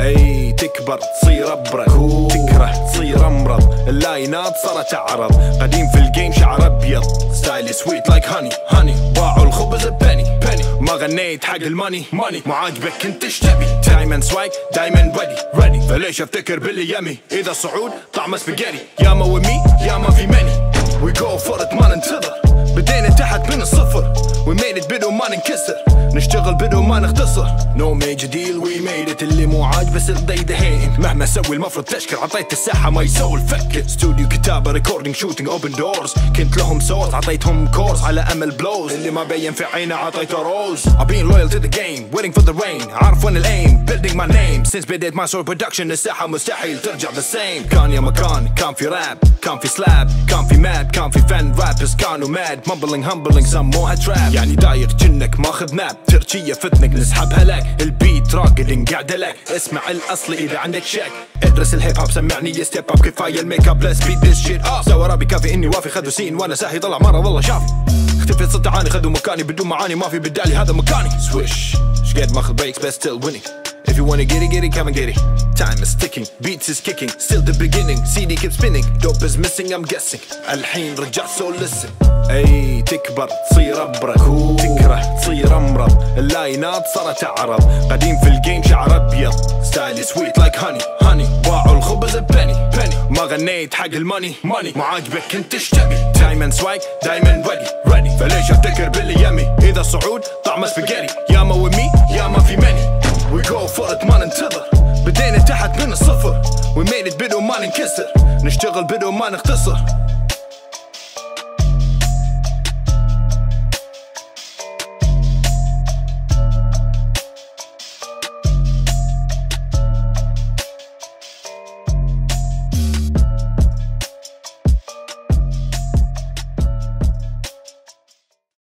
أي تكبر تصير أبرد. تكره تصير أمرض. اللاينات صارت أعرض. قديم في الجيم شعر أبيض. ستايلي سويت لايك هاني هاني باعوا الخبز بني بني ما غنيت حق الماني ماني ما عاجبك كنت إيش تبي؟ دايما سوايك دايما ريدي ريدي فليش افتكر باللي يمي؟ إذا صعود طعم سباجيتي يا ما ومي يا ما في مني. وي جو فور ما ننتظر. بدينا تحت من الصفر. وي ميد بدون ما ننكسر. نشتغل بدون ما نختصر. نو ميجر ديل وي ميد اللي مو عاجبه صدق دهين مهما أسوي المفروض تشكر عطيت الساحة ما يسوي الفكر. استوديو كتابة ريكوردينج شوتينج اوبن دورز كنت لهم سورس عطيتهم كورس على أمل بلوز اللي ما بين في عينه عطيته روز I've been loyal to the game waiting for the rain. عارف وين الايم building my name. Since بديت my solo production الساحه مستحيل ترجع the same. كان يا مكان كان في راب كان في سلاب كان في ماد كان في فن رابرز كانوا ماد mumbling humbling سموها تراب يعني داير جنك ماخذ ماب تركية فتنك نسحبها لك البيت راقد قاعدة لك اسمع الاصل اذا عندك شك ادرس الهيب هوب سمعني ستيب اب كفاية الميك اب ليتس بيت ذيس شيت اب سوى رابي كافي اني وافي خذوا سين وأنا ساهي طلع مرة والله شافي اختفيت صرت اعاني خذوا مكاني بدون معاني ما في بدالي هذا مكاني سويش شقد ماخذ بريكس بس winning. If you wanna get it, get it, come and get it. Time is ticking, beats is kicking, still the beginning. CD keeps spinning, dope is missing, I'm guessing. الحين رجعت so listen. أي تكبر تصير أبرد. تكره تصير أمرض. اللاينات صارت اعرض قديم في الجيم شعر أبيض. ستايلي سويت لايك هاني هاني باعوا الخبز بني بني. ما غنيت حق الماني. ماني. ما عاجبك كنت إيش تبي دايما سوايك دايما ريدي ريدي فليش افتكر باللي يمي إذا صعود طعم سباجيتي يا ما ومي فور ما ننتظر. بدينا تحت من الصفر. ميد بدون ما ننكسر. نشتغل بدون ما نختصر.